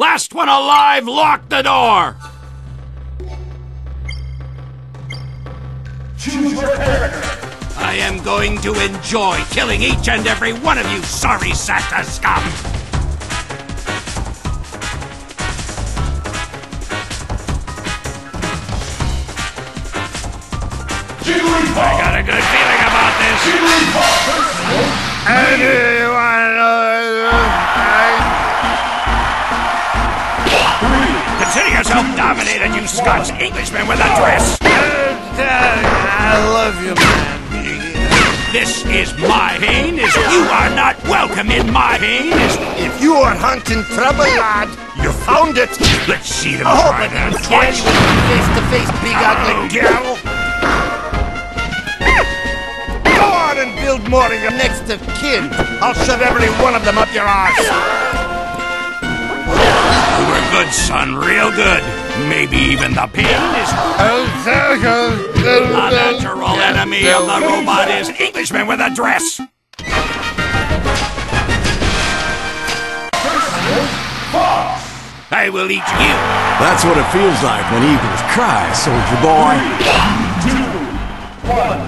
Last one alive, lock the door! Choose your character. I am going to enjoy killing each and every one of you sorry Santa scum! Jigglypuff. I got a good feeling about this. Dominated, you Scots Englishman with a dress! I love you, man. This is my Haines. You are not welcome in my Haines. If you are hunting trouble, lad, you found it. Let's see them Oh, try but that twice. face to face, big ugly girl. Go on and build more of your next of kin. I'll shove every one of them up your arse. Good, son, real good. Maybe even the pain is a natural enemy of the robot is Englishman with a dress. I will eat you. That's what it feels like when eagles cry, soldier boy. Two. One.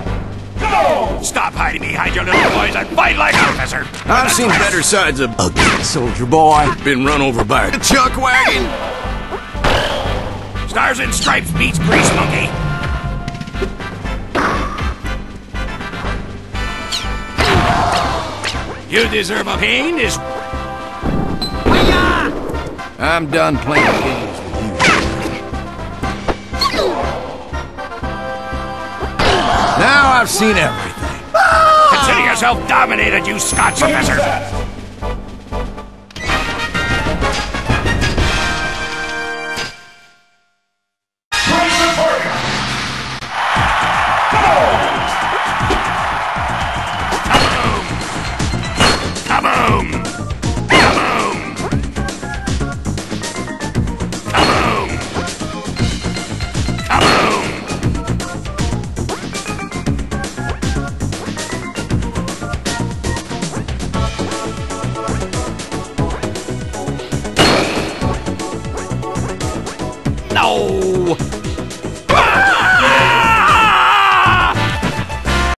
Go. Stop hiding behind your little boys and fight like an officer. I've seen better sides of a good soldier boy. Been run over by a chuck wagon. Stars and Stripes beats Grease Monkey. You deserve a pain is I'm done playing games with you. Now I've seen everything. Consider yourself dominated, you Scotch officer. corpo.